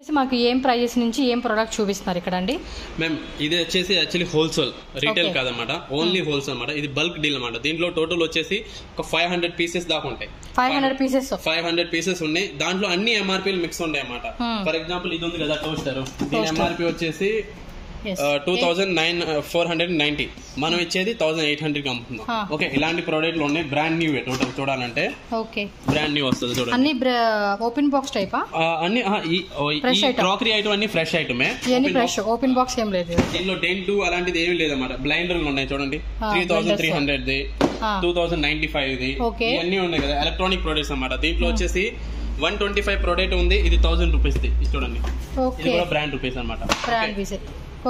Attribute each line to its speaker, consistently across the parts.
Speaker 1: మాకు ఏం ప్రైజెస్ నుంచి ఏం ప్రొడక్ట్ చూపిస్తున్నారు ఇక్కడ అండి
Speaker 2: మ్యామ్ ఇది వచ్చేసి యాక్చువల్లీ హోల్సేల్ రీటైల్
Speaker 1: Okay.
Speaker 2: కాదన్నమాట. ఓన్లీ హోల్సేల్ అన్నమాట. ఇది బల్క్ డీల్ అన్నమాట. దీంట్లో టోటల్ వచ్చేసి ఒక ఫైవ్ హండ్రెడ్ పీసెస్ దాకా ఉంటాయి.
Speaker 1: Five hundred pieces
Speaker 2: five hundred pieces ఉన్నాయి. దాంట్లో అన్ని ఎంఆర్పీలు మిక్స్ ఉన్నాయి అన్నమాట.
Speaker 1: Hmm.
Speaker 2: ఫర్ ఎగ్జాంపుల్ ఇది ఉంది కదా టోస్టర్ దీని. ఎంఆర్పీ వచ్చేసి two thousand nine four hundred ninety మనం ఇచ్చేది థౌసండ్ ఎయిట్ హండ్రెడ్ అమ్ముతున్నాం. ఓకే ఇలాంటి ప్రోడక్ట్లు ఉన్నాయి. బ్రాండ్ న్యూ టోటల్ చూడాలంటే.
Speaker 1: ఓకే
Speaker 2: బ్రాండ్ న్యూ వస్తుంది చూడండి.
Speaker 1: అన్ని ఓపెన్ బాక్స్ టైపా
Speaker 2: అన్ని ఈ. క్రాకరీ ఐటమ్ అన్ని ఫ్రెష్ ఐటమే
Speaker 1: ఫ్రెష్ ఓపెన్ బాక్స్ ఏం లేదు.
Speaker 2: దీనిలో డెంట్ అలాంటిది ఏమీ లేదన్నమాట. బ్లైండర్లు ఉన్నాయి చూడండి. Three thousand
Speaker 1: three.
Speaker 2: హండ్రెడ్ ది. టూ థౌసండ్ నైన్టీ ఫైవ్ ది. ఇవన్నీ ఉన్నాయి కదా ఎలక్ట్రానిక్ ప్రొడక్ట్స్ అన్నమాట. దీంట్లో వచ్చేసి వన్ ట్వంటీ ఫైవ్ ప్రోడక్ట్ ఉంది. ఇది థౌసండ్ రూపీస్ ది. చూడండి. ఇది కూడా బ్రాండ్ రూపీస్ అనమాట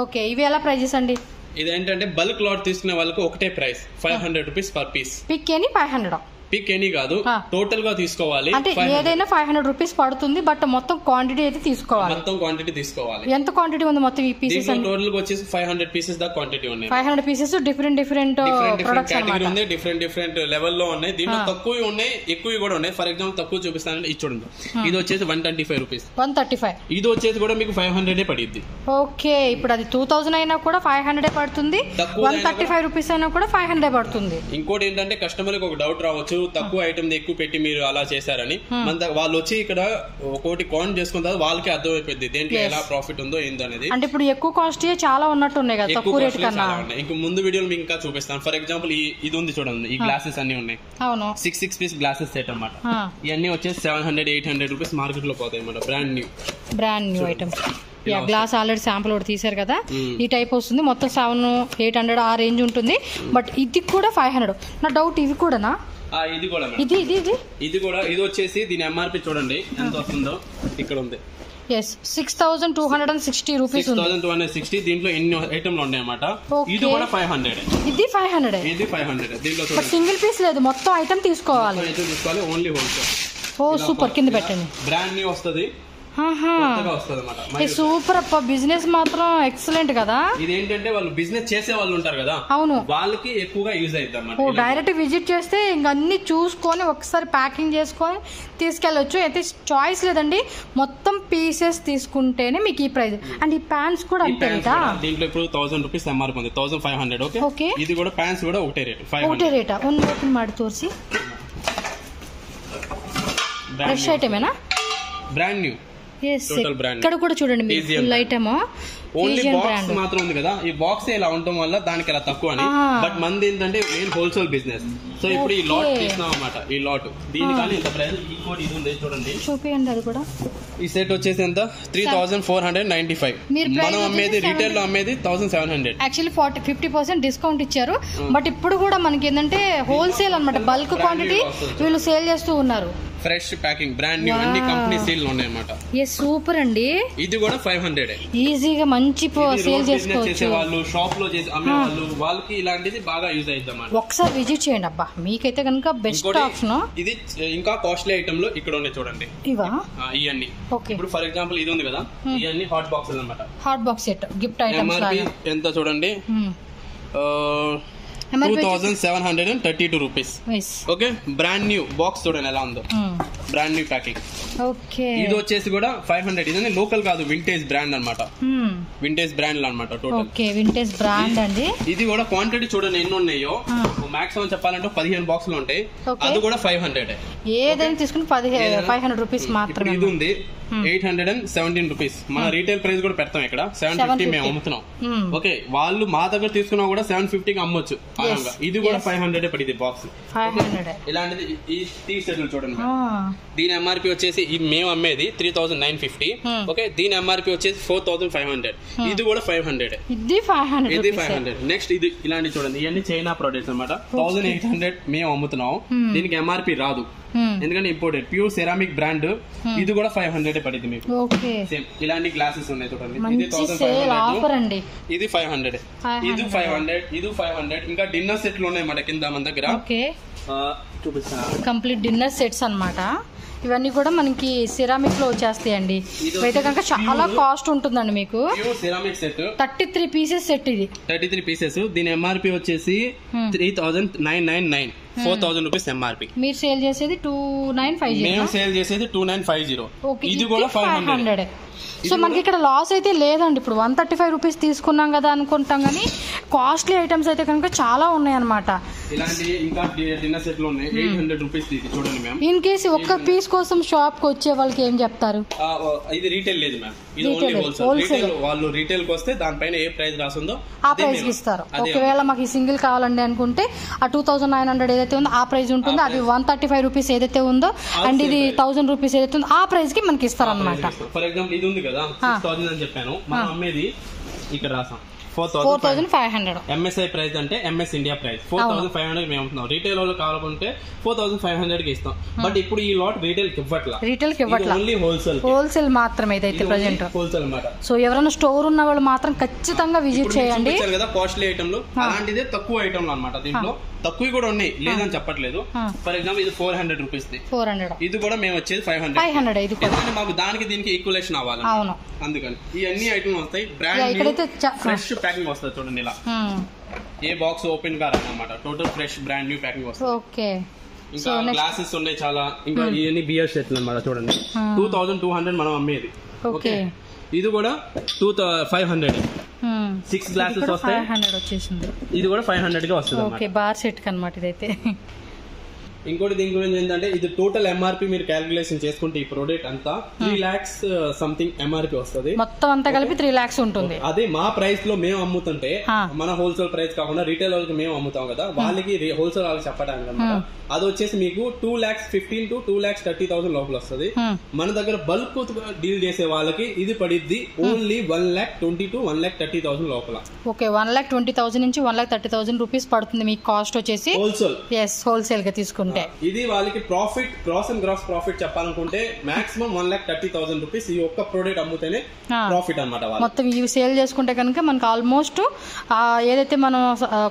Speaker 1: ఓకే ఇవి ఎలా ప్రైజెస్ అండి?
Speaker 2: ఇది ఏంటంటే బల్క్ లాట్ తీసుకునే వాళ్ళకి ఒకటే price five hundred rupees per piece.
Speaker 1: Pick any five hundred?
Speaker 2: Pick any కాదు. టోటల్గా తీసుకోవాలి.
Speaker 1: అంటే
Speaker 2: 500.
Speaker 1: ఏదైనా ఫైవ్ హండ్రెడ్ రూపీస్ పడుతుంది బట్ మొత్తం క్వాంటిటీ అయితే తీసుకోవాలి.
Speaker 2: మొత్తం క్వాంటిటీ తీసుకోవాలి.
Speaker 1: ఎంత క్వాంటిటీ ఉంది మొత్తం ఈ పీసెస్
Speaker 2: టోటల్ వచ్చేసి ఫైవ్ హండ్రెడ్ పీసెస్ దాకా క్వాంటిటీ ఉన్నాయి.
Speaker 1: Five hundred
Speaker 2: pieces different
Speaker 1: different
Speaker 2: products
Speaker 1: category
Speaker 2: ఉంది డిఫరెంట్ డిఫరెంట్ లెవెల్లో ఉన్నాయి. దీంట్లో. తక్కువ ఉన్నాయి ఎక్కువ కూడా ఉన్నాయి. ఫర్ ఎగ్జాంపుల్ తక్కువ చూపిస్తానంటే ఇది చూడండి. ఇది వచ్చేసి one twenty five rupees
Speaker 1: one thirty five
Speaker 2: ఇది వచ్చేసి కూడా మీకు ఫైవ్ హండ్రెడ్ పడిద్ది.
Speaker 1: ఓకే ఇప్పుడు అది టూ థౌసండ్ అయినా కూడా ఫైవ్ హండ్రెడ్ పడుతుంది. వన్
Speaker 2: అయినా
Speaker 1: థర్టీ ఫైవ్ రూపీస్ అయినా కూడా ఫైవ్ హండ్రెడ్ పడుతుంది.
Speaker 2: ఇంకోటి ఏంటంటే కస్టమర్కి ఒక డౌట్ రావచ్చు. తక్కువ ఐటమ్ ఎక్కువ పెట్టి మీరు అలా చేశారని. మన వాళ్ళు వచ్చి ఇక్కడ ఒకటి కౌంట్ చేసుకున్న తర్వాత వాళ్ళకి అర్థమైపోయింది దేంట్లో. ఎలా ప్రాఫిట్ ఉందో ఏందో అనేది.
Speaker 1: అంటే ఇప్పుడు ఎక్కువ కాస్ట్ చాలా ఉన్నట్టు ఉన్నాయి కదా తక్కువ రేట్ కన్నా.
Speaker 2: ఇంక ముందు వీడియోలో మీకు ఇంకా చూపిస్తాను. ఫర్ ఎగ్జాంపుల్ ఇది ఉంది చూడండి ఈ గ్లాసెస్ అన్ని ఉన్నాయి.
Speaker 1: అవును.
Speaker 2: Six six piece glasses set అన్నమాట.
Speaker 1: ఆ,
Speaker 2: ఇవన్నీ వచ్చేసి seven hundred eight hundred rupees మార్కెట్లో పోతాయి అన్నమాట. Brand
Speaker 1: new brand new item
Speaker 2: yeah
Speaker 1: glass already sample ఒకటి తీశారు కదా. ఈ టైప్ వస్తుంది. మొత్తం సెవెన్ ఎయిట్ హండ్రెడ్ ఆ రేంజ్ ఉంటుంది. బట్ ఇది కూడా ఫైవ్ హండ్రెడ్ నా డౌట్ ఇది కూడానా?
Speaker 2: ఇది కూడా
Speaker 1: ఇది ఇది ఇది?
Speaker 2: ఇది కూడా ఇది వచ్చేసి దీని ఎంఆర్పి చూడండి ఎంత వస్తుందో ఇక్కడ ఉంది.
Speaker 1: Yes six thousand two hundred and
Speaker 2: sixty
Speaker 1: rupees
Speaker 2: thousand two hundred sixty దీంట్లో ఎన్ని ఐటమ్లు ఉన్నాయి అన్నమాట. ఇది కూడా ఫైవ్ హండ్రెడ్
Speaker 1: ఇది ఫైవ్ హండ్రెడ్
Speaker 2: ఇది ఫైవ్ హండ్రెడ్ దీంట్లో
Speaker 1: సింగిల్ పీస్ లేదు మొత్తం ఐటమ్ తీసుకోవాలి.
Speaker 2: తీసుకోవాలి ఓన్లీ హోల్సేల్
Speaker 1: ఓ సూపర్ కింద పెట్టండి.
Speaker 2: బ్రాండ్ న్యూ వస్తుంది.
Speaker 1: ఆహా.
Speaker 2: కొత్తగా వస్తుంది
Speaker 1: ఏ
Speaker 2: అనమాట
Speaker 1: సూపర్ అప్ప బిజినెస్ మాత్రం ఎక్సలెంట్ కదా
Speaker 2: ఇది ఏంటంటే వాళ్ళు బిజినెస్ చేసే వాళ్ళు ఉంటారు కదా
Speaker 1: అవును
Speaker 2: వాళ్ళకి ఎక్కువగా యూజ్ అవుతుంది
Speaker 1: ఓ
Speaker 2: అన్నమాట
Speaker 1: డైరెక్ట్ విజిట్ చేస్తే ఇంక అన్ని చూసుకొని ఒకసారి ప్యాకింగ్ చేసుకొని తీసుకెళ్ళొచ్చు అయితే చాయిస్ లేదండి మొత్తం పీసెస్ తీసుకుంటేనే మీకు ఈ ప్రైస్ అండ్ ఈ ప్యాన్స్ కూడా
Speaker 2: ఈ
Speaker 1: అంతే
Speaker 2: pants
Speaker 1: రేటా
Speaker 2: కూడా దీంట్లో ఇప్పుడు థౌసండ్ రూపీస్ ఎంఆర్పి ఉంది thousand five hundred okay
Speaker 1: Okay.
Speaker 2: ఇది కూడా ప్యాంట్స్ కూడా ఒకటే రేట్ ఫైవ్
Speaker 1: ఒకటే
Speaker 2: హండ్రెడ్
Speaker 1: రేటా ಒಂದು ಓಪನ್ ಮಾಡಿ ತೋರಿಸಿ fresh ఐటమేనా
Speaker 2: brand new
Speaker 1: yes
Speaker 2: Total brand.
Speaker 1: ఇక్కడ కూడా చూడండి మీరు
Speaker 2: ఓన్లీ బాక్స్ మాత్రం ఉంది కదా. ఈ బాక్స్ ఇలా ఉండటం వల్ల దానికి అలా తక్కువ అని. బట్ మంది ఏంటంటే మెయిన్ హోల్సేల్ బిజినెస్ సో ఇప్పుడు ఈ లాట్. తీసినాం అనమాట ఈ లాట్ దీని కానీ ఇంత ప్రైస్ ఇంకోటి ఇది ఉంది చూడండి.
Speaker 1: చూపియండి అది కూడా.
Speaker 2: ఈ సెట్ వచ్చేసి ఎంత? Three thousand four hundred
Speaker 1: ninety five
Speaker 2: మనం అమ్మేది రీటైల్లో అమ్మేది thousand seven hundred
Speaker 1: actually forty fifty percent discount ఇచ్చారు. బట్ ఇప్పుడు కూడా మనకి ఏంటంటే హోల్సేల్ అన్నమాట బల్క్ క్వాంటిటీ. వీళ్ళు సేల్ చేస్తూ ఉన్నారు.
Speaker 2: ఫ్రెష్ ప్యాకింగ్ బ్రాండ్ న్యూ అన్ని. కంపెనీ సీల్ ఉన్నాయి అనమాట
Speaker 1: ఏ సూపర్ అండి.
Speaker 2: ఇది కూడా ఫైవ్ హండ్రెడ్
Speaker 1: ఈజీగా మంచి సేల్
Speaker 2: చేసే
Speaker 1: చేసుకోవచ్చు.
Speaker 2: వాళ్ళు షాప్లో చేసి అమ్మే వాళ్ళు వాళ్ళకి ఇలాంటిది బాగా యూజ్ అవుతుంది అన్నమాట.
Speaker 1: ఒకసారి విజిట్ చేయండి అబ్బా. మీకైతే కనుక బెస్ట్ ఆప్షన్
Speaker 2: ఇది ఇంకా కాస్ట్లీ ఐటమ్లో ఇక్కడ ఉన్నాయి చూడండి.
Speaker 1: ఇవా?
Speaker 2: ఇవన్నీ
Speaker 1: ఓకే.
Speaker 2: ఇప్పుడు ఫర్ ఎగ్జాంపుల్ ఇది ఉంది కదా? ఇవన్నీ హాట్ బాక్సెస్ అనమాట
Speaker 1: hot box set
Speaker 2: gift
Speaker 1: items
Speaker 2: ఎంత చూడండి. Two thousand seven hundred and thirty two
Speaker 1: rupees.
Speaker 2: Okay brand new box చూడండి ఎలా ఉందో.
Speaker 1: మ్మ్.
Speaker 2: Brand new packing
Speaker 1: okay.
Speaker 2: ఇది వచ్చేసి కూడా ఫైవ్ హండ్రెడ్ ఇది లోకల్ కాదు వింటేజ్ బ్రాండ్ అన్నమాట.
Speaker 1: మ్మ్.
Speaker 2: వింటేజ్ బ్రాండ్ అనమాట టోటల్
Speaker 1: ఓకే వింటేజ్ బ్రాండ్ అండి.
Speaker 2: ఇది కూడా క్వాంటిటీ చూడండి ఎన్ని ఉన్నాయో. మాక్సిమం చెప్పాలంటే పదిహేను బాక్సులు ఉంటాయి. అది కూడా ఫైవ్ హండ్రెడ్
Speaker 1: ఏదైనా తీసుకుని పదిహేను ఫైవ్ హండ్రెడ్ రూపీస్ మాత్రమే.
Speaker 2: ఇది ఉంది. Eight hundred and seventeen rupees. మన రీటైల్ ప్రైస్ కూడా పెడతాం ఇక్కడ. సెవెన్ ఫిఫ్టీ మేము
Speaker 1: 750.
Speaker 2: అమ్ముతున్నాం.
Speaker 1: మ్మ్.
Speaker 2: ఓకే వాళ్ళు మా దగ్గర తీసుకున్నా కూడా సెవెన్ ఫిఫ్టీకి అమ్మొచ్చు. ఇది కూడా ఫైవ్ హండ్రెడ్ పడింది బాక్స్ ఇలాంటిది ఈ టీ సెట్లు చూడండి దీని ఎంఆర్పి వచ్చేసి మేము అమ్మేది three thousand nine fifty
Speaker 1: Hmm.
Speaker 2: Okay దీని ఎంఆర్పి వచ్చేసి ఫోర్ థౌసండ్ ఫైవ్ హండ్రెడ్ ఇది కూడా ఫైవ్ హండ్రెడ్
Speaker 1: ఇది ఫైవ్ హండ్రెడ్
Speaker 2: ఇది ఫైవ్ హండ్రెడ్ నెక్స్ట్ ఇది ఇలాంటి చూడండి. ఇవన్నీ చైనా ప్రొడక్ట్స్ అనమాట థౌసండ్ ఎయిట్ హండ్రెడ్ మేము అమ్ముతున్నాం. దీనికి ఎంఆర్పి రాదు. ఎందుకంటే ఇంపోర్టెడ్ ప్యూర్ సెరామిక్ బ్రాండ్ ఇది కూడా ఫైవ్ హండ్రెడ్ పడింది మీకు. సేమ్ ఇలాంటి గ్లాసెస్ ఉన్నాయి చూడండి. ఇది థౌసండ్ ఫైవ్ హండ్రెడ్
Speaker 1: అండి.
Speaker 2: ఇది ఫైవ్ హండ్రెడ్
Speaker 1: 500.
Speaker 2: ఇది ఫైవ్ హండ్రెడ్ ఇది ఫైవ్ హండ్రెడ్ ఇంకా డిన్నర్ సెట్లు ఉన్నాయి మన కింద మన దగ్గర. చూపిస్తాను.
Speaker 1: కంప్లీట్ డిన్నర్ సెట్స్ అన్నమాట. ఇవన్నీ కూడా మనకి సిరామిక్లో వచ్చేస్తాయండి. ఇవైతే కనుక చాలా కాస్ట్ ఉంటుందండి మీకు.
Speaker 2: Ceramic set
Speaker 1: thirty three pieces set ఇది.
Speaker 2: Thirty three pieces. దీని ఎంఆర్పి వచ్చేసి
Speaker 1: Hmm.
Speaker 2: Three thousand nine nine nine four thousand rupees MRP
Speaker 1: మీరు సేల్ చేసేది టూ నైన్ ఫైవ్
Speaker 2: మేము సేల్ చేసేది టూ నైన్ ఫైవ్ జీరో ఇది కూడా ఫైవ్ హండ్రెడ్
Speaker 1: సో మనకి ఇక్కడ లాస్ అయితే లేదండి. ఇప్పుడు వన్ థర్టీ ఫైవ్ రూపీస్ తీసుకున్నాం కదా అనుకుంటాం కానీ కాస్ట్లీ ఐటమ్స్ అయితే కనుక చాలా ఉన్నాయన్నమాట. ఇన్ కేసు ఒక్క పీస్ కోసం షాప్కి వచ్చే వాళ్ళకి ఏం చెప్తారు?
Speaker 2: ఇది రీటైల్ లేదు మ్యామ్ ఇది only
Speaker 1: Retail,
Speaker 2: wholesale
Speaker 1: wholesale.
Speaker 2: Retail వాళ్ళు రీటైల్కి వస్తే దానిపైన ఏ ప్రైస్ రాసిందో
Speaker 1: ఆ ప్రైస్ ఇస్తారు. ఒకవేళ మాకు ఈ సింగిల్ కావాలండి అనుకుంటే ఆ టూ థౌసండ్ నైన్ హండ్రెడ్ ఏదైతే ఉందో ఆ ప్రైస్ ఉంటుంది అది వన్ థర్టీ ఫైవ్ రూపీస్ ఏదైతే ఉందో అండ్ ఇది. థౌసండ్ రూపీస్ ఏదైతే ఉందో ఆ ప్రైస్కి మనకి ఇస్తారు. అనమాట
Speaker 2: ఫర్ ఎగ్జాంపుల్ ఇది ఉంది కదా సిక్స్ థౌసండ్ అని చెప్పాను. మనం అమ్మేది ఇక్కడ రాసాం. Four
Speaker 1: thousand five hundred.
Speaker 2: MSI price అంటే MS India price. Four thousand five hundred మేము అమ్ముతున్నాం రీటైల్ వాళ్ళు కావాలనుకుంటే ఫోర్ థౌసండ్ ఫైవ్ హండ్రెడ్కి ఇస్తాం బట్ ఇప్పుడు ఈ లాట్ రీటైల్కి ఇవ్వట్లా.
Speaker 1: రీటైల్కి ఇవ్వట్లా.
Speaker 2: ఓన్లీ హోల్సేల్
Speaker 1: హోల్సేల్ మాత్రమే ఇదైతే ప్రజెంట్.
Speaker 2: హోల్సేల్ అన్నమాట.
Speaker 1: సో ఎవరైనా స్టోర్ ఉన్న వాళ్ళు మాత్రం ఖచ్చితంగా విజిట్ చేయండి.
Speaker 2: కదా కాస్ట్లీ ఐటమ్లు అలాంటిదే తక్కువ ఐటమ్లు అన్నమాట దీంట్లో. తక్కువ కూడా ఉన్నాయి. లేదని చెప్పట్లేదు. ఫర్ ఎగ్జాంపుల్ ఇది ఫోర్ హండ్రెడ్ రూపీస్ ది
Speaker 1: ఫోర్ హండ్రెడ్.
Speaker 2: ఇది కూడా మేము వచ్చేది ఫైవ్ హండ్రెడ్.
Speaker 1: ఫైవ్ హండ్రెడ్ ఇది కూడా.
Speaker 2: ఎందుకంటే మాకు దానికి దీనికి ఈక్వలేషన్ అవ్వాలి
Speaker 1: అవును.
Speaker 2: అందుకని. ఈ అన్ని ఐటమ్ వస్తాయి. బ్రాండ్ ఫ్రెష్ ప్యాకింగ్ వస్తుంది చూడండి ఇలా.
Speaker 1: Hmm.
Speaker 2: ఏ బాక్స్ ఓపెన్గా రాదన్నమాట total fresh brand new packing వస్తుంది.
Speaker 1: ఓకే.
Speaker 2: ఇంకా గ్లాసెస్ ఉన్నాయి చాలా. ఇంకా ఇవన్నీ బియర్ సెట్లు అన్నమాట చూడండి.
Speaker 1: Hmm.
Speaker 2: Two thousand two hundred మనం అమ్మేది.
Speaker 1: ఓకే.
Speaker 2: ఇది కూడా two five hundred six glasses వస్తాయి.
Speaker 1: ఫైవ్ హండ్రెడ్ వచ్చేసింది.
Speaker 2: ఇది కూడా ఫైవ్ హండ్రెడ్గా వస్తుంది
Speaker 1: ఓకే బార్ సెట్ అనమాట ఇదైతే.
Speaker 2: ఇంకోటి దీని గురించి ఏంటంటే ఇది టోటల్ ఎంఆర్పి మీరు క్యాలిక్యులేషన్ చేసుకుంటే ఈ ప్రోడక్ట్ అంతా త్రీ లాక్స్ సంథింగ్ ఎంఆర్పి వస్తుంది.
Speaker 1: మొత్తం అంతా కలిపి త్రీ లాక్స్ ఉంటుంది.
Speaker 2: అదే మా ప్రైస్లో మేము అమ్ముతుంటే. మన హోల్సేల్ ప్రైస్ కాకుండా రీటైల్ వాళ్ళకి మేము అమ్ముతాం కదా వాళ్ళకి హోల్సేల్ వాళ్ళకి చెప్పడానికి అనమాట అది వచ్చేసి మీకు two lakhs fifteen to two lakhs thirty thousand లోపల వస్తుంది.
Speaker 1: Hmm.
Speaker 2: మన దగ్గర బల్క్ డీల్ చేసే వాళ్ళకి ఇది పడిద్ది only one lakh twenty to one lakh thirty thousand లోపల.
Speaker 1: Okay one lakh twenty thousand నుంచి one lakh thirty thousand rupees పడుతుంది మీకు కాస్ట్ వచ్చేసి.
Speaker 2: హోల్సేల్
Speaker 1: ఎస్ హోల్సేల్గా తీసుకుంటే
Speaker 2: ఇది వాళ్ళకి profit gross and gross profit చెప్పాలనుకుంటే maximum one lakh thirty thousand rupees ఈ ఒక్క ప్రోడక్ట్ అమ్ముతేనే. ప్రాఫిట్ అనమాట
Speaker 1: మొత్తం ఇవి సేల్ చేసుకుంటే కనుక మనకి ఆల్మోస్ట్ ఏదైతే మనం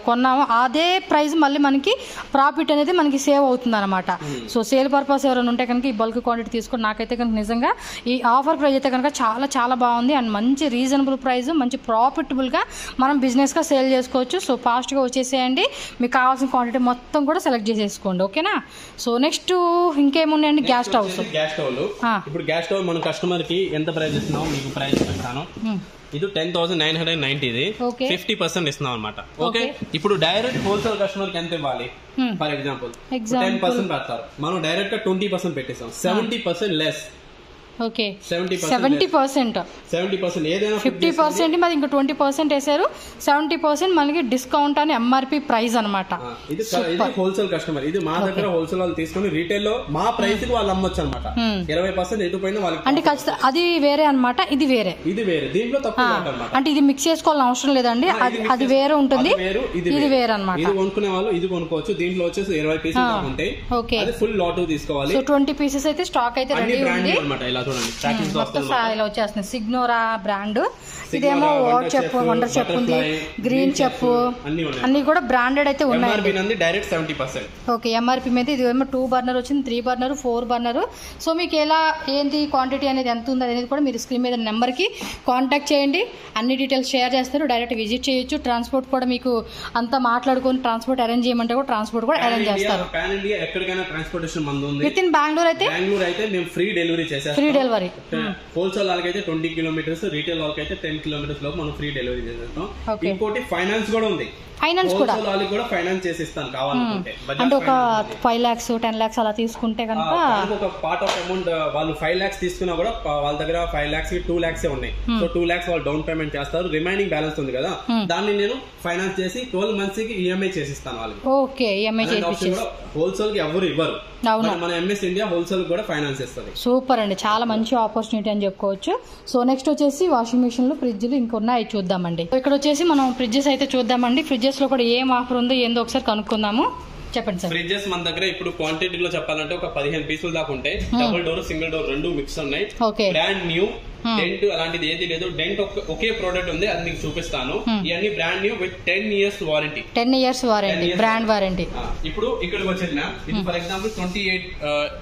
Speaker 1: కొన్నామో అదే ప్రైస్ మళ్ళీ మనకి ప్రాఫిట్ అనేది మనకి సేవ్ అవుతుంది అనమాట సో సేల్ పర్పస్ ఎవరైనా ఉంటే కనుక ఈ బల్క్ క్వాంటిటీ తీసుకొని నాకైతే కనుక నిజంగా ఈ ఆఫర్ ప్రైస్ అయితే కనుక చాలా చాలా బాగుంది. అండ్ మంచి రీజనబుల్ ప్రైస్ మంచి ప్రాఫిటబుల్గా మనం బిజినెస్గా సేల్ చేసుకోవచ్చు. సో ఫాస్ట్గా వచ్చేసేయండి. మీకు కావాల్సిన క్వాంటిటీ మొత్తం కూడా సెలెక్ట్ చేసేసుకోండి. ఓకేనా సో నెక్స్ట్ ఇంకేమున్నాయండి? గ్యాస్ స్టవ్స్
Speaker 2: గ్యాస్ స్టవ్
Speaker 1: ఆ.
Speaker 2: ఇప్పుడు గ్యాస్ స్టవ్ మన కస్టమర్కి ఎంత ప్రైస్ ఇస్తున్నాం మీకు ప్రైస్ చెప్తాను. ఇది ten thousand nine hundred
Speaker 1: Okay.
Speaker 2: Fifty percent ఇస్తున్నాం అనమాట ఓకే. ఇప్పుడు డైరెక్ట్ హోల్సేల్ కస్టమర్కి ఎంత ఇవ్వాలి. For example. టెన్ పర్సెంట్ పెడతారు. మనం డైరెక్ట్గా ట్వంటీ పర్సెంట్ పెట్టేసాం seventy
Speaker 1: percent
Speaker 2: less
Speaker 1: okay.
Speaker 2: Seventy
Speaker 1: percent
Speaker 2: seventy percent ఏదైనా
Speaker 1: ఫిఫ్టీ పర్సెంట్ మరి ఇంకా ట్వంటీ పర్సెంట్ వేసారు సెవెంటీ పర్సెంట్ మనకి డిస్కౌంట్ అని ఎంఆర్పి ప్రైస్ అనమాట
Speaker 2: ఇది హోల్సేల్ కస్టమర్ ఇది మా దగ్గర హోల్సేల్ వాళ్ళు తీసుకొని రీటైల్లో మా ప్రైస్కి వాళ్ళు అమ్మొచ్చు అనమాట
Speaker 1: Hmm.
Speaker 2: ఇరవై పర్సెంట్ ఎటు వాళ్ళకి
Speaker 1: అంటే ఖచ్చితంగా అది వేరే అనమాట ఇది వేరే.
Speaker 2: ఇది వేరే. దీంట్లో తక్కువ
Speaker 1: అంటే ఇది మిక్స్ చేసుకోవాలని అవసరం లేదండి. అది అది వేరే ఉంటుంది. ఇది వేరే. అనమాట
Speaker 2: ఇది కొనుక్కునే వాళ్ళు ఇది కొనుక్కోవచ్చు. దీంట్లో వచ్చేసి ఇరవై దాకా ఉంటాయి.
Speaker 1: ఓకే.
Speaker 2: ఫుల్ లాట్ తీసుకోవాలి.
Speaker 1: సో ట్వంటీ పీసెస్ అయితే స్టాక్ అయితే రెడీ ఉంది.
Speaker 2: చూడండి. ప్యాకింగ్
Speaker 1: మొత్తం ఇలా వచ్చేస్తుంది. సిగ్నోరా బ్రాండ్ ఇదేమో
Speaker 2: Wonder
Speaker 1: చెప్పు వండర్ చెప్పు ఉంది. గ్రీన్ చెప్పు.
Speaker 2: అన్ని ఉన్నాయి.
Speaker 1: కూడా బ్రాండెడ్ అయితే
Speaker 2: direct seventy percent
Speaker 1: okay MRP మీద ఇది ఏమో టూ బర్నర్ వచ్చింది three burner four burner so మీకు ఎలా ఏంటి క్వాంటిటీ అనేది ఎంత ఉంది అనేది కూడా మీరు స్క్రీన్ మీద నెంబర్కి కాంటాక్ట్ చేయండి. అన్ని డీటెయిల్స్ షేర్ చేస్తారు. డైరెక్ట్ విజిట్ చేయొచ్చు. ట్రాన్స్పోర్ట్ కూడా మీకు అంతా మాట్లాడుకొని ట్రాన్స్పోర్ట్ అరేంజ్ చేయమంటే కూడా ట్రాన్స్పోర్ట్ కూడా అరేంజ్ చేస్తారు.
Speaker 2: ఎక్కడికైనా ట్రాన్స్పోర్టేషన్
Speaker 1: విత్ ఇన్ బెంగళూరు అయితే?
Speaker 2: బెంగళూరు అయితే మేము ఫ్రీ డెలివరీ చేసేస్తాం
Speaker 1: డెలివరీ
Speaker 2: హోల్సేల్ వాళ్ళకైతే ట్వంటీ కిలోమీటర్స్ రీటైల్ వాళ్ళకి అయితే టెన్ కిలోమీటర్స్ లోపు మనం ఫ్రీ డెలివరీ
Speaker 1: Okay.
Speaker 2: ఇంకోటి ఫైనాన్స్ కూడా ఉంది.
Speaker 1: ఫైనాన్స్ కూడా.
Speaker 2: కూడా ఫైనాన్స్ చేసి ఇస్తాను కావాలనుకుంటే బజాజ్
Speaker 1: అంటే ఒక. ఫైవ్ ల్యాక్స్ టెన్ ల్యాక్స్ అలా తీసుకుంటే కనుక
Speaker 2: ఒక పార్ట్ ఆఫ్ అమౌంట్ వాళ్ళు ఫైవ్ లాక్స్ తీసుకున్నా కూడా వాళ్ళ దగ్గర ఫైవ్ లాక్స్ టూ లాక్స్ ఉన్నాయి. సో టూ లాక్స్ వాళ్ళు డౌన్ పేమెంట్ చేస్తారు. రిమైనింగ్ బ్యాలెన్స్ ఉంది కదా. దాన్ని నేను ఫైనాన్స్ చేసి ట్వెల్వ్ మంత్స్కి ఈఎంఐ చేసిస్తాను వాళ్ళకి.
Speaker 1: ఓకే ఈఎంఐ చేయించేసి
Speaker 2: హోల్సేల్కి ఎవరు ఇవ్వరు. మన ఎంఎస్ ఇండియా హోల్సేల్ కూడా ఫైనాన్స్ ఇస్తుంది
Speaker 1: సూపర్ అండి. చాలా మంచి ఆపర్చునిటీ అని చెప్పుకోవచ్చు. సో నెక్స్ట్ వచ్చేసి వాషింగ్ మిషన్లు ఫ్రిడ్జ్లు ఇంకొన్నాయి చూద్దామండి. ఇక్కడ వచ్చేసి మనం ఫ్రిడ్జెస్ అయితే చూద్దామండి. ఫ్రిడ్జెస్ లో కూడా ఏం ఆఫర్ ఉందో ఏందో ఒకసారి కనుక్కుందాము. చెప్పండి సార్.
Speaker 2: ఫ్రిడ్జెస్ మన దగ్గర ఇప్పుడు క్వాంటిటీలో చెప్పాలంటే ఒక పదిహేను పీసులు దాకా ఉంటాయి. డబుల్ డోర్ సింగిల్ డోర్ రెండు మిక్స్ ఉన్నాయి. బ్రాండ్ న్యూ డెంట్ అలాంటిది ఏది లేదు. డెంట్ ఒకే ప్రోడక్ట్ ఉంది అది మీకు చూపిస్తాను. ఇవన్నీ brand new with ten years warranty
Speaker 1: ten years warranty
Speaker 2: 10 years
Speaker 1: brand warranty
Speaker 2: ఇప్పుడు ఇక్కడికి వచ్చేది మ్యామ్ ఇది for example twenty eight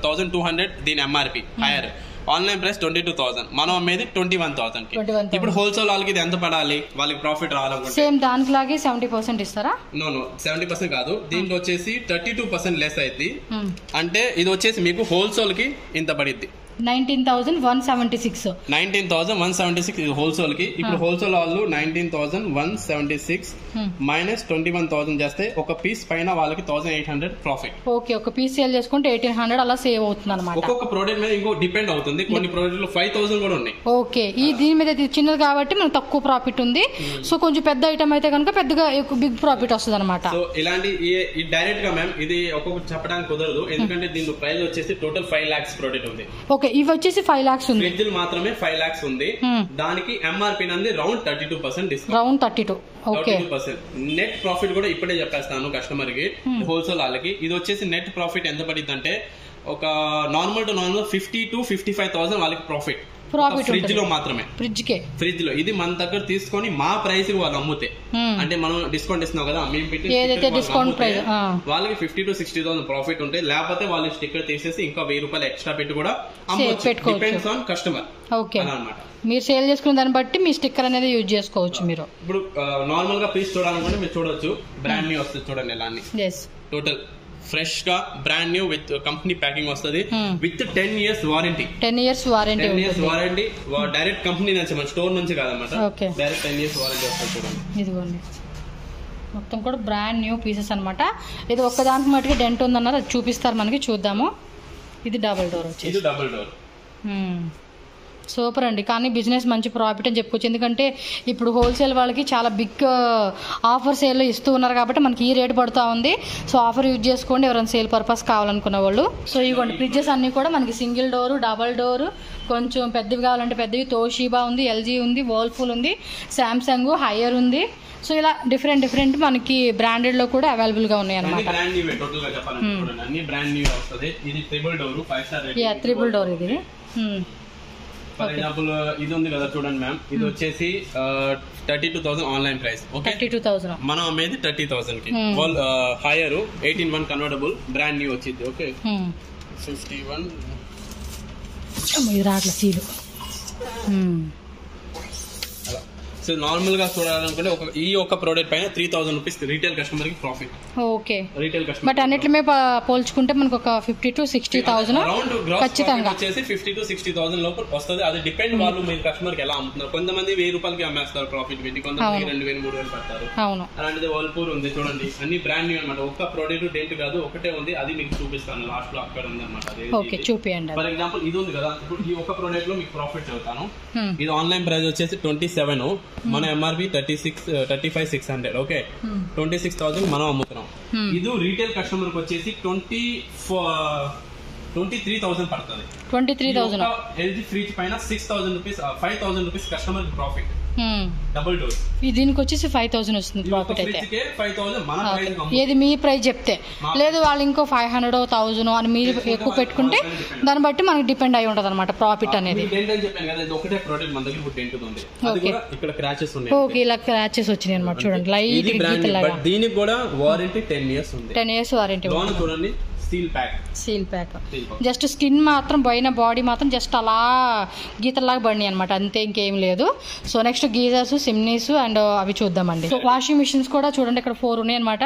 Speaker 2: thousand two hundred దీని MRP higher online price twenty two thousand మనం అమ్మేది ట్వంటీ వన్ థౌసండ్కి
Speaker 1: 21,000.
Speaker 2: ఇప్పుడు హోల్సేల్ వాళ్ళకి ఇది ఎంత పడాలి? వాళ్ళకి ప్రాఫిట్ రావాలనుకుంటే.
Speaker 1: సేమ్ దానిలాగే సెవెంటీ పర్సెంట్ ఇస్తారా?
Speaker 2: నో నో సెవెంటీ పర్సెంట్ కాదు. దీంట్లో వచ్చేసి థర్టీ టూ పర్సెంట్ లెస్ అయింది
Speaker 1: Hmm.
Speaker 2: అంటే ఇది వచ్చేసి మీకు హోల్సేల్కి ఇంత పడిద్ది.
Speaker 1: Nineteen thousand one
Speaker 2: seventy six. Nineteen thousand one seventy six హోల్సేల్కి ఇప్పుడు హోల్సేల్ వాళ్ళు nineteen thousand one seventy six minus twenty one thousand చేస్తే ఒక పీస్ పైన వాళ్ళకి thousand eight hundred profit
Speaker 1: okay ఒక పీస్ సేల్ చేసుకుంటే ఎయిటీన్ హండ్రెడ్ అలా సేవ్ అవుతుంది అనమాట
Speaker 2: ఒక్కొక్క ప్రోడక్ట్ మీద ఇంకో డిపెండ్ అవుతుంది. కొన్ని ప్రోడక్ట్లో ఫైవ్ థౌసండ్ కూడా ఉన్నాయి.
Speaker 1: ఓకే ఈ దీని మీద ఇది చిన్నది కాబట్టి మనకు తక్కువ ప్రాఫిట్ ఉంది. సో కొంచెం పెద్ద ఐటమ్ అయితే కనుక పెద్దగా బిగ్ ప్రాఫిట్ వస్తుంది అనమాట
Speaker 2: సో ఇలాంటి డైరెక్ట్గా మ్యామ్ ఇది ఒక్కొక్కటి చెప్పడానికి కుదరదు. ఎందుకంటే దీని ప్రైస్ వచ్చేసి టోటల్ ఫైవ్ లాక్స్ ప్రోడక్ట్ ఉంది.
Speaker 1: ఓకే ఇవి వచ్చేసి ఫైవ్ లాక్స్ ఉంది.
Speaker 2: ఫ్రిడ్జ్ మాత్రమే ఫైవ్ లాక్స్ ఉంది. దానికి MRP Nandi round thirty two percent
Speaker 1: discount round thirty two
Speaker 2: okay percent net profit కూడా ఇప్పుడే చెప్పేస్తాను కస్టమర్కి హోల్సేల్ వాళ్ళకి. ఇది వచ్చేసి నెట్ ప్రాఫిట్ ఎంత పడింది అంటే ఒక normal to normal fifty to fifty five thousand వాళ్ళకి ప్రాఫిట్
Speaker 1: Profit
Speaker 2: ఫ్రిడ్జ్. లో మాత్రమే.
Speaker 1: ఫ్రిడ్జ్ కే.
Speaker 2: ఫ్రిడ్జ్లో. ఇది మన దగ్గర తీసుకొని మా ప్రైస్కి వాళ్ళు అమ్ముతే.
Speaker 1: Hmm.
Speaker 2: అంటే మనం డిస్కౌంట్ ఇస్తున్నాం కదా మేము పెట్టి
Speaker 1: ఏదైతే price, ఆ.
Speaker 2: వాళ్ళకి fifty to sixty thousand profit ఉంటాయి లేకపోతే వాళ్ళు స్టిక్కర్ తీసేసి ఇంకా వెయ్యి రూపాయలు ఎక్స్ట్రా పెట్టి కూడా. డిపెండ్స్ ఆన్ కస్టమర్
Speaker 1: ఓకే
Speaker 2: అనమాట
Speaker 1: మీరు సేల్ చేసుకున్న దాన్ని బట్టి మీ స్టిక్కర్ అనేది యూజ్ చేసుకోవచ్చు మీరు.
Speaker 2: ఇప్పుడు నార్మల్గా పీస్ చూడాలనుకుంటే మీరు చూడొచ్చు. బ్రాండ్ న్యూ వస్తుంది చూడండి
Speaker 1: ఎస్
Speaker 2: టోటల్ ఫ్రెష్గా brand new with company packing వస్తుంది. With ten years
Speaker 1: warranty ten years
Speaker 2: warranty ten
Speaker 1: years
Speaker 2: warranty direct company నుంచి మన స్టోర్ నుంచి కాదన్నమాట. డైరెక్ట్ టెన్ ఇయర్స్ వారంటీ వస్తుంది చూడండి.
Speaker 1: ఇదిగోండి. మొత్తం కూడా బ్రాండ్ న్యూ పీసెస్ అనమాట ఇది ఒక్కదానికి మటుకు డెంట్ ఉందన్నది అది చూపిస్తారు మనకి చూద్దాము. ఇది డబుల్ డోర్ వచ్చేసి.
Speaker 2: ఇది డబుల్ డోర్
Speaker 1: సూపర్ అండి. కానీ బిజినెస్ మంచి ప్రాఫిట్ అని చెప్పుకోవచ్చు. ఎందుకంటే ఇప్పుడు హోల్సేల్ వాళ్ళకి చాలా బిగ్ ఆఫర్ సేల్ ఇస్తూ ఉన్నారు కాబట్టి మనకి ఈ రేట్ పడుతూ ఉంది. సో ఆఫర్ యూజ్ చేసుకోండి. ఎవరైనా సేల్ పర్పస్ కావాలనుకున్న వాళ్ళు. సో ఇవ్వండి. ఫ్రిడ్జెస్ అన్నీ కూడా మనకి సింగిల్ డోరు డబల్ డోరు కొంచెం పెద్దవి కావాలంటే పెద్దవి. తోషీబా ఉంది ఎల్జీ ఉంది వర్ల్పూల్ ఉంది శాంసంగ్ హయ్యర్ ఉంది. సో ఇలా డిఫరెంట్ డిఫరెంట్ మనకి బ్రాండెడ్లో కూడా అవైలబుల్గా ఉన్నాయి
Speaker 2: అన్ని
Speaker 1: అనమాట
Speaker 2: బ్రాండ్ న్యూ టోటల్గా చెప్పాలంటే చూడండి. అన్ని బ్రాండ్ న్యూ వస్తుంది. ఇది ట్రిపుల్ డోర్ ఫైవ్ స్టార్
Speaker 1: యా త్రిబుల్ డోర్ ఇది.
Speaker 2: ఫర్ ఎగ్జాంపుల్ ఇది ఉంది కదా చూడండి మ్యామ్ ఇది వచ్చేసి thirty two thousand online price okay
Speaker 1: thirty two thousand
Speaker 2: మనం అమ్మేది థర్టీ థౌసండ్కి.
Speaker 1: Hmm.
Speaker 2: వాళ్ళు Haier eighteen one convertible brand new వచ్చింది. ఓకే ఫిఫ్టీ వన్
Speaker 1: రాట్ల సీలు.
Speaker 2: అలా సో నార్మల్గా చూడాలనుకుంటే ఒక ఈ ఒక ప్రోడక్ట్ పైన త్రీ థౌసండ్ రూపీస్ రీటైల్ కస్టమర్కి profit
Speaker 1: okay.
Speaker 2: Retail customer
Speaker 1: but అన్నిటిమే ప- పోల్చుకుంటే మనకు ఒక ఫిఫ్టీ టు సిక్స్టీ
Speaker 2: గ్రాస్
Speaker 1: ఖచ్చితంగా.
Speaker 2: వచ్చేసి ఫిఫ్టీ టు సిక్స్టీ థౌసండ్ లోపల వస్తుంది. అది డిపెండ్ వాళ్ళు మీరు కస్టమర్కి ఎలా అమ్ముతున్నారు. కొంతమంది వెయ్యి రూపాయలకి అమ్మేస్తారు ప్రాఫిట్ పెట్టి. కొంతమంది. రెండు వేలు మూడు వేలు పడతారు.
Speaker 1: అవును.
Speaker 2: అలాంటిది వర్ల్పూర్ ఉంది చూడండి. అన్ని బ్రాండ్ న్యూ అనమాట ఒక్క ప్రోడక్ట్ డెంట్ కాదు ఒకటే ఉంది. అది మీకు చూపిస్తాను. లాస్ట్లో అక్కడ ఉంది అనమాట
Speaker 1: ఓకే చూపియండి
Speaker 2: ఫర్ ఎగ్జాంపుల్ ఇది ఉంది కదా. ఇప్పుడు ఈ ఒక్క ప్రోడక్ట్లో మీకు ప్రాఫిట్
Speaker 1: Hmm.
Speaker 2: ఇది ఆన్లైన్ ప్రైస్ వచ్చేసి ట్వంటీ సెవెన్ మన MRP thirty six thirty five six hundred okay twenty six thousand మనం అమ్ముతున్నాం. ఇది రీటైల్ కస్టమర్కి వచ్చేసి ట్వంటీ ట్వంటీ త్రీ థౌసండ్ పడుతుంది.
Speaker 1: Twenty three thousand
Speaker 2: LG fridge పైన six thousand rupees five thousand rupees customer profit double door
Speaker 1: దీనికి వచ్చేసి five thousand వస్తుంది ప్రాఫిట్ అయితే.
Speaker 2: థౌసండ్
Speaker 1: ఏది మీ ప్రైస్ చెప్తే. లేదు వాళ్ళు ఇంకో ఫైవ్ హండ్రెడ్ థౌజండ్ అని మీరు ఎక్కువ పెట్టుకుంటే దాన్ని బట్టి మనకి డిపెండ్ అయి ఉంటుంది అనమాట ప్రాఫిట్ అనేది. ఓకే ఇలా క్రాచెస్ వచ్చినాయి అనమాట చూడండి. లైట్
Speaker 2: దీనికి కూడా warranty ten
Speaker 1: years ten years
Speaker 2: warranty చూడండి.
Speaker 1: Steel pack
Speaker 2: seal pack.
Speaker 1: Just skin మాత్రం పోయిన బాడీ మాత్రం జస్ట్ అలా గీతలాగా పడినాయి అనమాట అంతే ఇంకేం లేదు. So next geysers chimneys and అవి చూద్దామండి. వాషింగ్ మిషన్స్ కూడా చూడండి ఇక్కడ ఫోర్ ఉన్నాయి అనమాట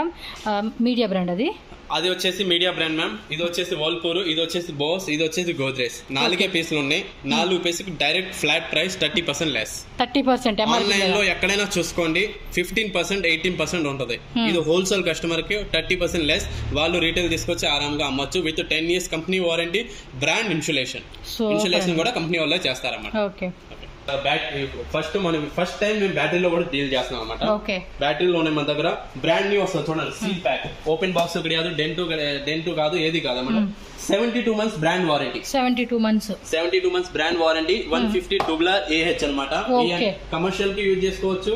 Speaker 1: మీడియా బ్రాండ్ అది.
Speaker 2: అది వచ్చేసి మీడియా బ్రాండ్ మ్యామ్. ఇది వచ్చేసి వర్ల్పూర్ ఇది వచ్చేసి బోస్ ఇది వచ్చేసి గోద్రేజ్. నాలుగే పీసులు ఉన్నాయి. నాలుగు పీసుకి direct flat price thirty percent
Speaker 1: less. Thirty
Speaker 2: percent ఆన్లైన్లో ఎక్కడైనా చూసుకోండి. ఫిఫ్టీన్ పర్సెంట్ ఎయిటీన్ పర్సెంట్ ఉంటుంది. ఇది హోల్సేల్ కస్టమర్కి థర్టీ పర్సెంట్ లెస్. వాళ్ళు రీటైల్ తీసుకొచ్చి ఆరాంగా అమ్మొచ్చు. With ten years company warranty brand
Speaker 1: insulation.
Speaker 2: Insulation కూడా కంపెనీ వాళ్ళే చేస్తారన్నమాట.
Speaker 1: ఓకే.
Speaker 2: ఫస్ట్ మనం ఫస్ట్ టైం మేము బ్యాటరీలో కూడా డీల్ చేస్తున్నాం అనమాట బ్యాటరీలోనే మన దగ్గర బ్రాండ్ న్యూ వస్తుంది చూడండి సీల్ ప్యాక్ ఓపెన్ బాక్స్ ఇక్కడ కాదు డెంటు డెంటు కాదు ఏది కాదు అన్నమాట. Seventy two months brand warranty
Speaker 1: seventy two months
Speaker 2: seventy two months brand warranty one fifty tubular AH అనమాట. కమర్షియల్కి యూజ్ చేసుకోవచ్చు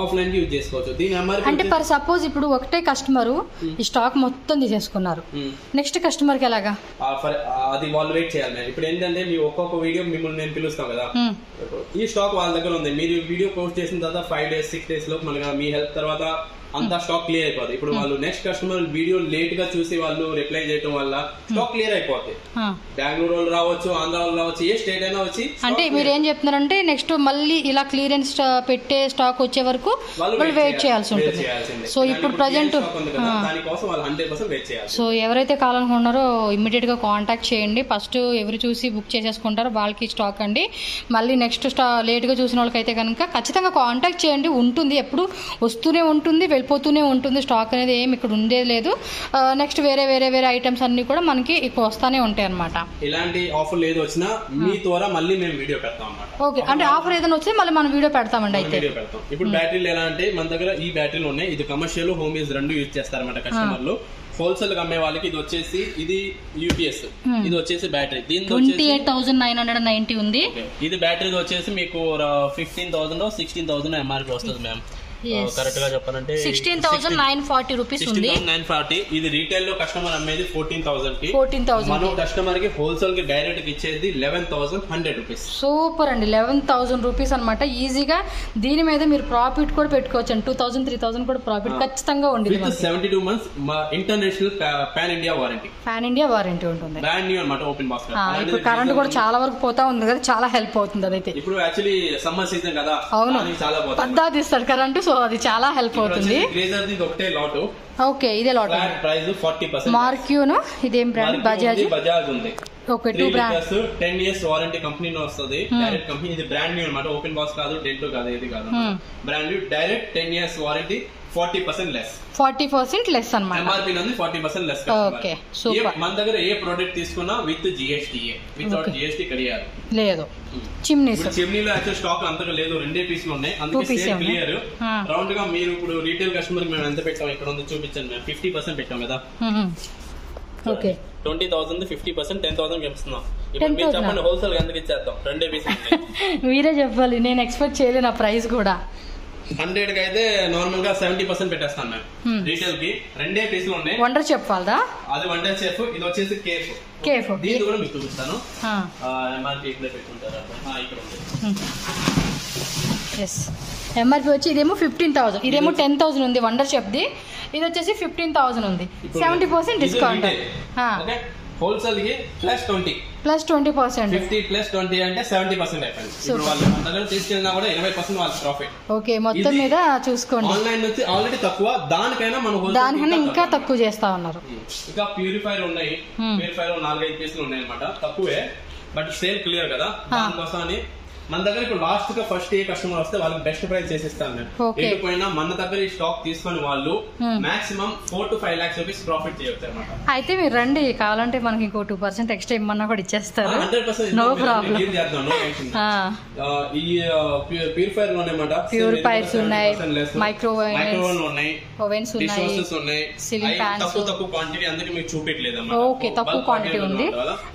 Speaker 2: ఆఫ్లైన్కి యూజ్ చేసుకోవచ్చు. దీని
Speaker 1: అంటే ఫర్ సపోజ్ ఇప్పుడు ఒకటే కస్టమర్ ఈ స్టాక్ మొత్తం తీసేసుకున్నారు. నెక్స్ట్ కస్టమర్కి ఎలాగా?
Speaker 2: అది వాళ్ళు వెయిట్ చేయాలి ఇప్పుడు ఏంటంటే మీ ఒక్కొక్క వీడియో మిమ్మల్ని నేను పిలుస్తాం కదా.
Speaker 1: Hmm.
Speaker 2: ఈ స్టాక్ వాళ్ళ దగ్గర ఉంది. మీరు వీడియో పోస్ట్ చేసిన తర్వాత ఫైవ్ డేస్ సిక్స్ డేస్లో మనకి మీ హెల్ప్ తర్వాత అంతా స్టాక్ క్లియర్ అయిపోతుంది ఇప్పుడు వాళ్ళు నెక్స్ట్ కస్టమర్ వీడియో లేట్గా చూసి వాళ్ళు రిప్లై చేయడం వల్ల స్టాక్ క్లియర్ అయిపోతుంది. బెంగళూరు వాళ్ళు రావచ్చు ఆంధ్ర వాళ్ళు రావచ్చు ఏ స్టేట్ అయినా వచ్చి
Speaker 1: అంటే మీరు ఏం చెప్తున్నారంటే నెక్స్ట్ మళ్ళీ ఇలా క్లియరెన్స్ పెట్టే స్టాక్ వచ్చే వరకు వాళ్ళు వెయిట్ చేయాల్సి ఉంటుంది. సో ఇప్పుడు ప్రజెంట్
Speaker 2: చేయాలి
Speaker 1: సో ఎవరైతే కావాలనుకుంటున్నారో ఇమ్మీడియట్గా కాంటాక్ట్ చేయండి. ఫస్ట్ ఎవరు చూసి బుక్ చేసేసుకుంటారో వాళ్ళకి స్టాక్ అండి. మళ్ళీ నెక్స్ట్ స్టా లేట్గా చూసిన వాళ్ళకైతే కనుక ఖచ్చితంగా కాంటాక్ట్ చేయండి. ఉంటుంది. ఎప్పుడు వస్తూనే ఉంటుంది. వెళ్ళిపోతూనే ఉంటుంది. స్టాక్ అనేది ఏం ఇక్కడ ఉండేది లేదు. నెక్స్ట్ వేరే వేరే వేరే ఐటమ్స్ అన్ని కూడా మనకి ఇక్కడ వస్తానే ఉంటాయి అనమాట
Speaker 2: ఇలాంటి ఆఫర్ లేదు వచ్చినా మీ ద్వారా మళ్ళీ మేము వీడియో పెడతాం అన్నమాట.
Speaker 1: ఓకే. అంటే ఆఫర్ ఏదైనా వస్తే మళ్ళీ మనం వీడియో పెడతామండి అయితే.
Speaker 2: వీడియో పెడతాం. ఇప్పుడు బ్యాటరీలు ఎలా అంటే మన దగ్గర ఈ బ్యాటరీలు ఉన్నాయి. ఇది కమర్షియల్ హోమ్ యూజ్ రెండు యూజ్ చేస్తారన్నమాట కస్టమర్లు. హోల్సేల్ అమ్మే వాళ్ళకి ఇది వచ్చేసి ఇది యూపీఎస్ ఇది వచ్చేసి బ్యాటరీ.
Speaker 1: నైన్టీ ఉంది.
Speaker 2: ఇది బ్యాటరీ వచ్చేసి మీకు fifteen thousand sixteen thousand MRP వస్తుంది మ్యామ్. కరెక్ట్గా చెప్పాలంటే
Speaker 1: sixteen thousand nine forty rupees ఉంది.
Speaker 2: నైన్ ఫార్టీ ఇది రీటైల్లో కస్టమర్ అమ్మేది ఫోర్టీన్ థౌసండ్కి.
Speaker 1: ఫోర్టీన్ థౌసండ్
Speaker 2: మనం కస్టమర్కి హోల్సేల్కి డైరెక్ట్కి ఇచ్చేది eleven thousand hundred rupees
Speaker 1: super అండి. లెవెన్ థౌసండ్ రూపీస్ అనమాట ఈజీగా దీని మీద మీరు ప్రాఫిట్ కూడా పెట్టుకోవచ్చు అండి. టూ థౌసండ్ త్రీ థౌసండ్ కూడా ప్రాఫిట్ ఖచ్చితంగా ఉండేది
Speaker 2: seventy two months international pan India warranty
Speaker 1: pan India warranty ఉంటుంది.
Speaker 2: బ్రాండ్ న్యూ అనమాట ఓపెన్ బాక్స్
Speaker 1: ఇప్పుడు కరెంట్ కూడా చాలా వరకు పోతా ఉంది కదా చాలా హెల్ప్ అవుతుంది అదైతే.
Speaker 2: ఇప్పుడు యాక్చువల్లీ సమ్మర్ సీజన్ కదా
Speaker 1: అవును.
Speaker 2: చాలా పోతుంది
Speaker 1: పద్దాది ఇస్తాడు కరెంట్ సో అది చాలా హెల్ప్ అవుతుంది. ఓకే ఇదే లాట్ మార్క్యూను ఇదేం బ్రాండ్ బజాజ్
Speaker 2: బజాజ్ ఉంది okay
Speaker 1: two brand
Speaker 2: litres ten years warranty కంపెనీలో వస్తుంది. డైరెక్ట్ కంపెనీ ఇది బ్రాండ్ న్యూ అనమాట ఓపెన్ బాక్స్ కాదు డెంట్ కాదు ఇది కాదు
Speaker 1: Hmm.
Speaker 2: Brand new direct ten years warranty forty percent less
Speaker 1: forty percent less అనమాట
Speaker 2: ఎంఆర్పీ ఉంది forty percent less
Speaker 1: Okay, super.
Speaker 2: మన దగ్గర ఏ ప్రోడక్ట్ తీసుకున్నా విత్ జిఎస్టీ వితౌట్. జిఎస్టీ కడియాలి
Speaker 1: లేదు. చిమ్నీస్
Speaker 2: చిమ్నీలో యాక్చువల్ స్టాక్ అంతగా లేదు రెండే పీసులు ఉన్నాయి. అందుకే సేల్. క్లియర్. రౌండ్గా మీరు ఇప్పుడు రీటైల్ కస్టమర్ మేము ఎంత పెట్టాం? ఇక్కడ ఉంది చూపించండి మేము. ఫిఫ్టీ పర్సెంట్ పెట్టాం కదా.
Speaker 1: Okay
Speaker 2: twenty thousand fifty percent ten thousand ఇస్తున్నాం ఇప్పుడు
Speaker 1: 10,000
Speaker 2: మీరు చెప్పండి హోల్సేల్ ఎందుకు ఇచ్చేద్దాం రెండే పీసులు
Speaker 1: మీరే చెప్పాలి నేను ఎక్స్పెక్ట్ చేయలేను ఆ ప్రైస్ కూడా.
Speaker 2: హండ్రెడ్కి అయితే నార్మల్గా సెవెంటీ పర్సెంట్ పెట్టేస్తాను మేము
Speaker 1: Hmm.
Speaker 2: రీటైల్కి రెండే పీసులు ఉన్నాయి.
Speaker 1: వండర్ చెప్పాలా
Speaker 2: అది వన్ డే సేఫ్ ఇది వచ్చేసి కేఫ్
Speaker 1: కేఫ్
Speaker 2: దీన్ని కూడా మీకు చూపిస్తాను. ఎంఆర్పీ ఇక్కడ పెట్టుకుంటారు? ఆ, ఇక్కడ ఉంది.
Speaker 1: ఎస్ ఎంఆర్పి వచ్చి ఇదేమో ఫిఫ్టీన్ థౌసండ్ ఇదేమో టెన్ థౌసండ్ ఉంది వండర్ చెప్ది ఇది వచ్చేసి ఫిఫ్టీన్ థౌసండ్ ఉంది. Seventy percent discount
Speaker 2: హోల్సేల్కి plus twenty.
Speaker 1: Plus twenty percent.
Speaker 2: Fifty plus twenty అంటే సెవెంటీ పర్సెంట్ అయిపోయింది. ఇప్పుడు వాళ్ళు తీసుకెళ్ళినా కూడా ఇరవై పర్సెంట్ వాళ్ళ ప్రాఫిట్
Speaker 1: ఓకే మొత్తం మీద చూసుకోండి.
Speaker 2: ఆన్లైన్ నుంచి ఆల్రెడీ తక్కువ దానికైనా మనం
Speaker 1: దానికన్నా ఇంకా
Speaker 2: తక్కువ.
Speaker 1: చేస్తా ఉన్నారు.
Speaker 2: ఇంకా ప్యూరిఫైర్ ఉన్నాయి. ప్యూరిఫైర్ నాలుగైదు పీసులు ఉన్నాయి అనమాట తక్కువే బట్ సేల్ క్లియర్ కదా. దానికోసం అని మన దగ్గర ఇప్పుడు లాస్ట్గా ఫస్ట్ ఏ కస్టమర్ వస్తే వాళ్ళకి బెస్ట్ ప్రైస్ నేను.
Speaker 1: Okay.
Speaker 2: ఎటు పోయినా మన దగ్గర ఈ స్టాక్ తీసుకొని వాళ్ళు. Maximum four to five lakhs rupees profit చేయొచ్చు అనమాట
Speaker 1: అయితే మీరు రండి కావాలంటే మనకి ఇంకో టూ పర్సెంట్ ఎక్స్ట్రా ఇమ్మన్నా కూడా ఇచ్చేస్తారు. నో ప్రాబ్లం
Speaker 2: ఈ ప్యూరిఫైర్లో అనమాట
Speaker 1: Purifiers ఉన్నాయి,
Speaker 2: మైక్రోవెన్ ఉన్నాయి
Speaker 1: ఓవెన్స్ ఉన్నాయి
Speaker 2: అవి
Speaker 1: fans.
Speaker 2: తక్కువ తక్కువ క్వాంటిటీ అందుకే మీకు చూపించలేదు
Speaker 1: Okay, తక్కువ quantity ఉంది.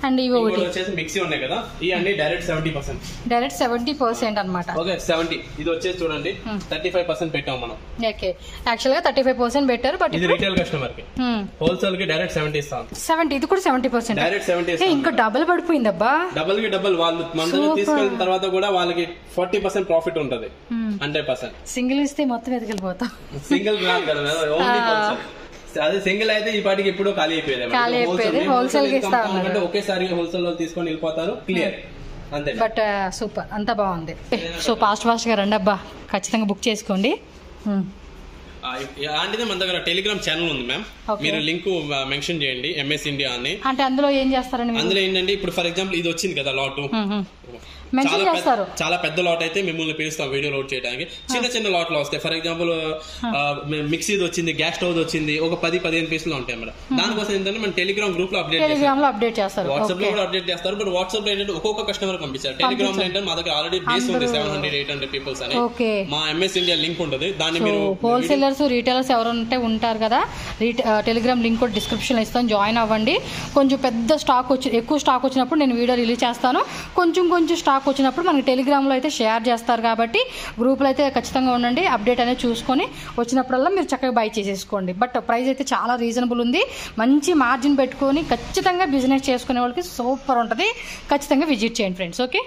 Speaker 1: And ఇవి ఒకటి.
Speaker 2: వచ్చేసి మిక్సీ ఉన్నాయి కదా. ఈ అన్ని direct seventy percent
Speaker 1: direct seventy percent అనమాట
Speaker 2: ఓకే సెవెంటీ ఇది వచ్చేసి చూడండి.
Speaker 1: Hmm.
Speaker 2: థర్టీ ఫైవ్ పర్సెంట్ పెట్టాం మనం.
Speaker 1: ఓకే యాక్చువల్గా థర్టీ ఫైవ్ పర్సెంట్ పెట్టారు బట్
Speaker 2: ఇది రిటైల్ కస్టమర్కి. హోల్సేల్కి డైరెక్ట్ సెవెంటీ ఇస్తాం.
Speaker 1: సెవెంటీ ఇది కూడా సెవెంటీ పర్సెంట్
Speaker 2: డైరెక్ట్ సెవెంటీ
Speaker 1: ఇంకా డబల్ పడిపోయిందబ్బా.
Speaker 2: డబుల్కి డబుల్ వాళ్ళు
Speaker 1: Super.
Speaker 2: తీసుకెళ్ళిన తర్వాత కూడా వాళ్ళకి ఫార్టీ పర్సెంట్ ప్రాఫిట్ ఉంటది. హండ్రెడ్ పర్సెంట్
Speaker 1: సింగిల్ ఇస్తే మొత్తం ఎదిగిపోతాం.
Speaker 2: సింగిల్ బ్రాండ్ కదా ఓన్లీ హోల్సేల్ అది సింగిల్ అయితే ఈ పాటికి ఇప్పుడు ఖాళీ అయిపోయేది
Speaker 1: ఖాళీ అయిపోయేది.
Speaker 2: అంటే ఒకేసారి హోల్సేల్లో తీసుకొని వెళ్ళిపోతారు. Clear
Speaker 1: but super. అంతా బాగుంది. సో ఫాస్ట్ ఫాస్ట్గా రండి అబ్బా ఖచ్చితంగా బుక్ చేసుకోండి.
Speaker 2: అలాంటిదే మన దగ్గర టెలిగ్రామ్ ఛానల్ ఉంది మ్యామ్. మీరు లింక్ మెన్షన్ చేయండి ఎంఎస్ ఇండియా అని.
Speaker 1: అంటే అందులో ఏం చేస్తారండి
Speaker 2: అందులో ఏంటంటే ఇప్పుడు ఫర్ ఎగ్జాంపుల్ ఇది వచ్చింది కదా లాట్. చాలా పెద్ద-
Speaker 1: చేస్తారు.
Speaker 2: చాలా పెద్ద లాట్ అయితే మిమ్మల్ని పిలుస్తాం వీడియో లోడ్ చేయడానికి. చిన్న చిన్న లాట్లు వస్తాయి. ఫర్ ఎగ్జాంపుల్ మిక్సీ వచ్చింది గ్యాస్ స్టవ్ వచ్చింది ఒక పది పదిహేను పీసులు ఉంటాయి మేడం. దానికోసం ఏంటంటే మన టెలిగ్రామ్ గ్రూప్లో అప్డేట్ చేస్తాం.
Speaker 1: టెలిగ్రామ్లో అప్డేట్ చేస్తారు. వాట్సాప్లో
Speaker 2: కూడా అప్డేట్ చేస్తారు బట్ వాట్సాప్లో ఏంటంటే ఒక్కొక్క కస్టమర్ పంపించారు టెలిగ్రామ్లో ఏంటంటే మా దగ్గర ఆల్రెడీ బేస్ ఉంది seven hundred eight hundred peoples అని. మా ఎంఎస్ ఇండియా లింక్ ఉంటుంది. దాన్ని మీరు
Speaker 1: హోల్సేలర్స్ రీటైలర్స్ ఎవరు ఉంటే ఉంటారు కదా టెలిగ్రామ్ లింక్ కూడా డిస్క్రిప్షన్ ఇస్తాను జాయిన్ అవ్వండి. కొంచెం పెద్ద స్టాక్ వచ్చి ఎక్కువ స్టాక్ వచ్చినప్పుడు నేను వీడియో రిలీజ్ చేస్తాను. కొంచెం కొంచెం స్టాక్ వచ్చినప్పుడు మనకి టెలిగ్రామ్లో అయితే షేర్ చేస్తారు కాబట్టి గ్రూప్లో అయితే ఖచ్చితంగా ఉండండి. అప్డేట్ అనేది చూసుకొని వచ్చినప్పుడల్లా మీరు చక్కగా బై చేసేసుకోండి. బట్ ప్రైస్ అయితే చాలా రీజనబుల్ ఉంది. మంచి మార్జిన్ పెట్టుకొని ఖచ్చితంగా బిజినెస్ చేసుకునే వాళ్ళకి సూపర్ ఉంటుంది. ఖచ్చితంగా విజిట్ చేయండి ఫ్రెండ్స్ ఓకే